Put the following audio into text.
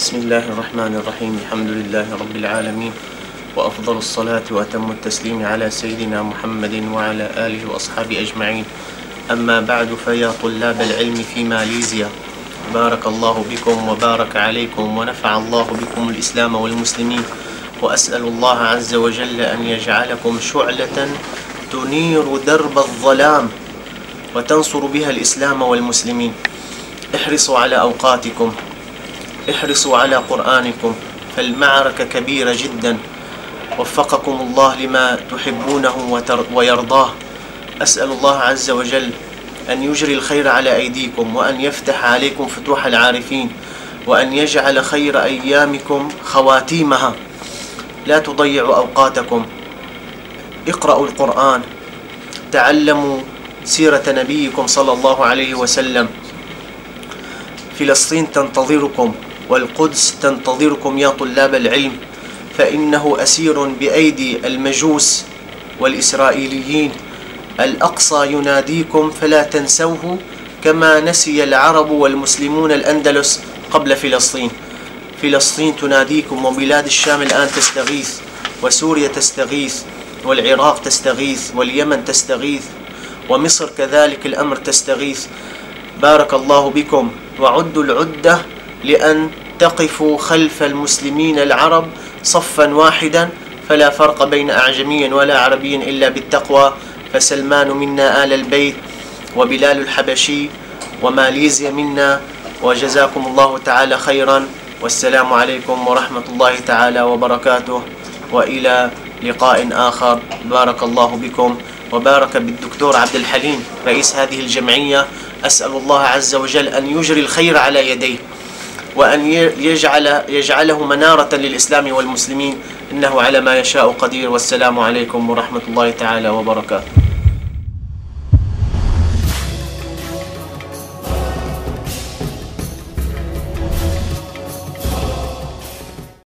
بسم الله الرحمن الرحيم. الحمد لله رب العالمين. وأفضل الصلاة وأتم التسليم على سيدنا محمد وعلى آله وأصحابه أجمعين. أما بعد فيا طلاب العلم في ماليزيا بارك الله بكم وبارك عليكم ونفع الله بكم الإسلام والمسلمين. وأسأل الله عز وجل أن يجعلكم شعلة تنير درب الظلام وتنصر بها الإسلام والمسلمين. احرصوا على أوقاتكم. احرصوا على قرآنكم فالمعركة كبيرة جدا. وفقكم الله لما تحبونه ويرضاه. أسأل الله عز وجل أن يجري الخير على أيديكم وأن يفتح عليكم فتوح العارفين وأن يجعل خير أيامكم خواتيمها. لا تضيعوا أوقاتكم. اقرأوا القرآن. تعلموا سيرة نبيكم صلى الله عليه وسلم. فلسطين تنتظركم. والقدس تنتظركم يا طلاب العلم فإنه أسير بأيدي المجوس والإسرائيليين. الأقصى يناديكم فلا تنسوه كما نسي العرب والمسلمون الأندلس قبل فلسطين. فلسطين تناديكم وبلاد الشام الآن تستغيث وسوريا تستغيث والعراق تستغيث واليمن تستغيث ومصر كذلك الأمر تستغيث. بارك الله بكم. وعدوا العدة لأن تقفوا خلف المسلمين العرب صفا واحدا فلا فرق بين أعجمي ولا عربي إلا بالتقوى. فسلمان منا آل البيت وبلال الحبشي وماليزيا منا وجزاكم الله تعالى خيرا. والسلام عليكم ورحمة الله تعالى وبركاته. وإلى لقاء آخر. بارك الله بكم. وبارك بالدكتور عبد الحليم رئيس هذه الجمعية. أسأل الله عز وجل أن يجري الخير على يديه. وأن يجعل يجعله منارة للإسلام والمسلمين إنه على ما يشاء قدير والسلام عليكم ورحمة الله تعالى وبركاته.